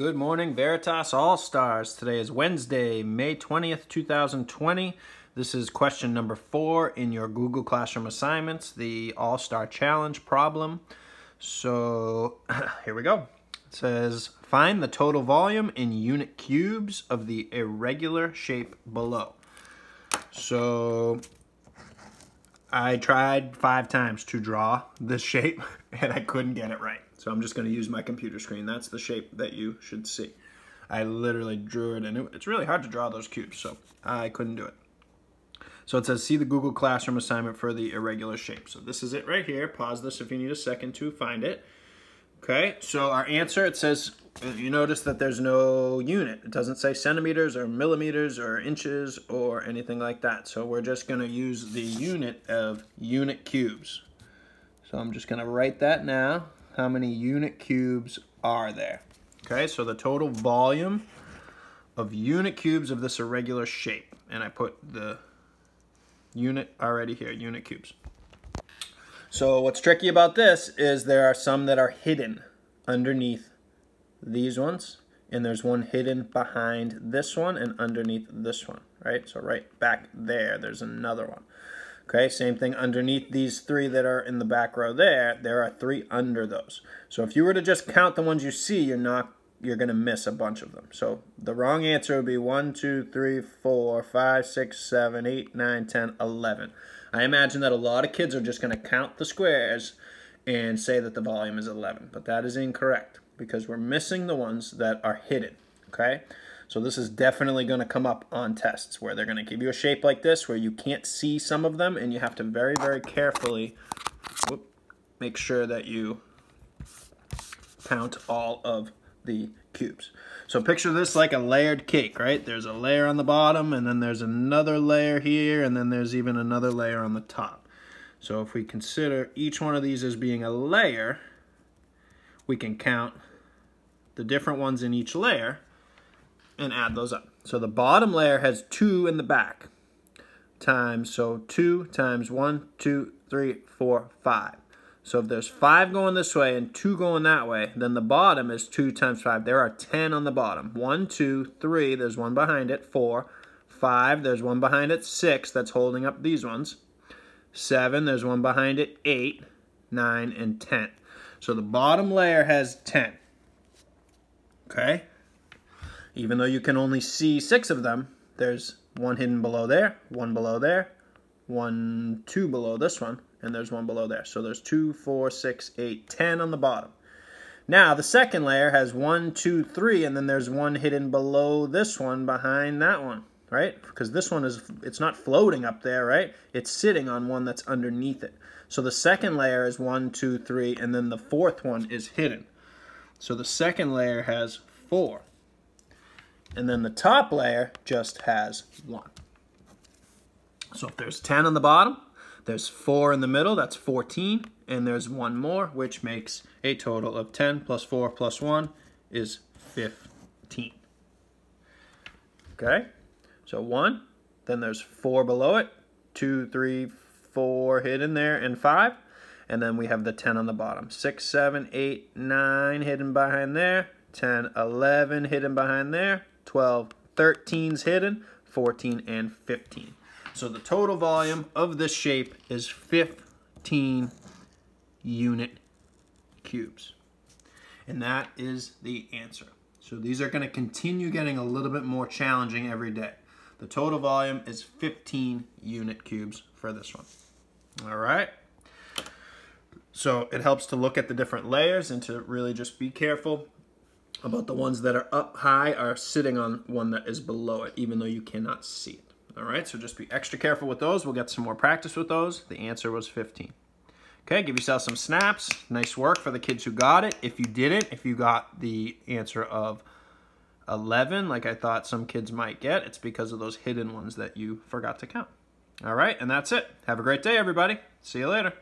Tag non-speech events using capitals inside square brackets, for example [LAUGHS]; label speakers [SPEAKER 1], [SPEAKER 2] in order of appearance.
[SPEAKER 1] Good morning, Veritas All-Stars. Today is Wednesday, May 20th, 2020. This is question number four in your Google Classroom assignments, the All-Star Challenge problem. So [CLEARS THROAT] here we go. It says, find the total volume in unit cubes of the irregular shape below. So I tried five times to draw this [LAUGHS] shape and I couldn't get it right. So I'm just going to use my computer screen. That's the shape that you should see. I literally drew it and it, it's really hard to draw those cubes, so I couldn't do it. So it says, see the Google Classroom assignment for the irregular shape. So this is it right here. Pause this if you need a second to find it. Okay, so our answer, it says, you notice that there's no unit. It doesn't say centimeters or millimeters or inches or anything like that. So we're just gonna use the unit of unit cubes. So I'm just gonna write that now. How many unit cubes are there? Okay, so the total volume of unit cubes of this irregular shape. And I put the unit already here, unit cubes. So what's tricky about this is there are some that are hidden underneath these ones and there's one hidden behind this one and underneath this one, right? So right back there, there's another one. Okay, same thing underneath these three that are in the back row there, there are three under those. So if you were to just count the ones you see, you're not you're going to miss a bunch of them. So the wrong answer would be 1, 2, 3, 4, 5, 6, 7, 8, 9, 10, 11. I imagine that a lot of kids are just going to count the squares and say that the volume is 11, but that is incorrect because we're missing the ones that are hidden, okay? So this is definitely going to come up on tests where they're going to give you a shape like this where you can't see some of them and you have to very, very carefully whoop, make sure that you count all of the cubes. So picture this like a layered cake, right? There's a layer on the bottom, and then there's another layer here, and then there's even another layer on the top. So if we consider each one of these as being a layer, we can count the different ones in each layer and add those up. So the bottom layer has two in the back times, so two times one, two, three, four, five. So if there's 5 going this way and 2 going that way, then the bottom is 2 times 5. There are 10 on the bottom. 1, 2, 3, there's one behind it, 4. 5, there's one behind it, 6, that's holding up these ones. 7, there's one behind it, 8, 9, and 10. So the bottom layer has 10. Okay? Even though you can only see 6 of them, there's one hidden below there, one below there, one, two below this one, and there's one below there. So there's two, four, six, eight, ten on the bottom. Now the second layer has one, two, three, and then there's one hidden below this one behind that one, right? Because this one is, it's not floating up there, right? It's sitting on one that's underneath it. So the second layer is one, two, three, and then the fourth one is hidden. So the second layer has four. And then the top layer just has one. So if there's 10 on the bottom, there's 4 in the middle, that's 14, and there's one more, which makes a total of 10 plus 4 plus 1 is 15. Okay, so 1, then there's 4 below it, two, three, four hidden there, and 5, and then we have the 10 on the bottom. 6, 7, 8, 9 hidden behind there, 10, 11 hidden behind there, 12, 13's hidden, 14, and 15. So the total volume of this shape is 15 unit cubes. And that is the answer. So these are going to continue getting a little bit more challenging every day. The total volume is 15 unit cubes for this one. All right. So it helps to look at the different layers and to really just be careful about the ones that are up high are sitting on one that is below it, even though you cannot see it. All right, so just be extra careful with those. We'll get some more practice with those. The answer was 15. Okay, give yourself some snaps. Nice work for the kids who got it. If you didn't, if you got the answer of 11, like I thought some kids might get, it's because of those hidden ones that you forgot to count. All right, and that's it. Have a great day, everybody. See you later.